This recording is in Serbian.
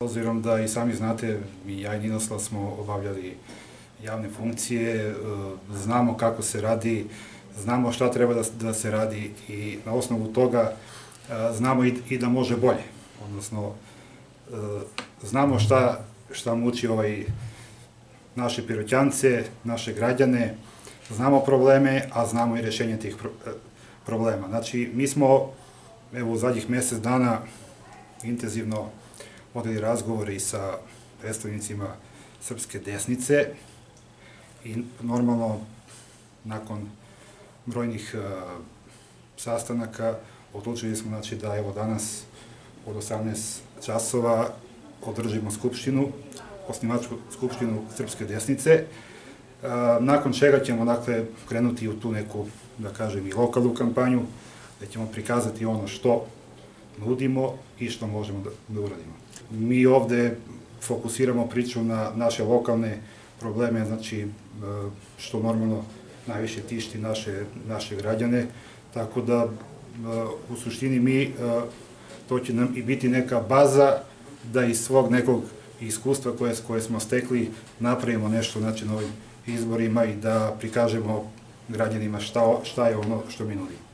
Obzirom da i sami znate, i ja i Ninoslav smo obavljali javne funkcije, e, znamo kako se radi, znamo šta treba da, da se radi i na osnovu toga e, znamo i, da može bolje. Odnosno, e, znamo šta, šta muči ovaj naše piroćance, naše građane, znamo probleme, a znamo i rešenje tih pro, problema. Znači, mi smo, evo, u zadnjih mesec dana intenzivno vodili razgovori sa predstavnicima srpske desnice i normalno nakon brojnih uh, sastanaka odlučili smo znači, da evo danas od 18 časova održimo skupštinu, osnivačku skupštinu Srpske desnice, uh, nakon čega ćemo dakle krenuti u tu neku, da kažem, i lokalnu kampanju, da ćemo prikazati ono što nudimo i što možemo da, da uradimo. Mi ovde fokusiramo priču na naše lokalne probleme, znači e, što normalno najviše tišti naše, naše građane, tako da e, u suštini mi, e, to će nam i biti neka baza da iz svog nekog iskustva koje, koje smo stekli napravimo nešto znači, na ovim izborima i da prikažemo građanima šta, šta je ono što mi nudimo.